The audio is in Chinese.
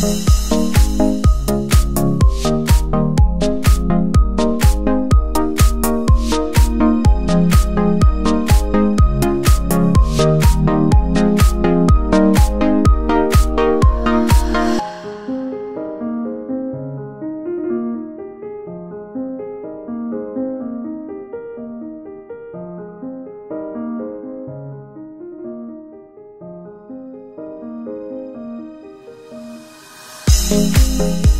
Thank 嗯。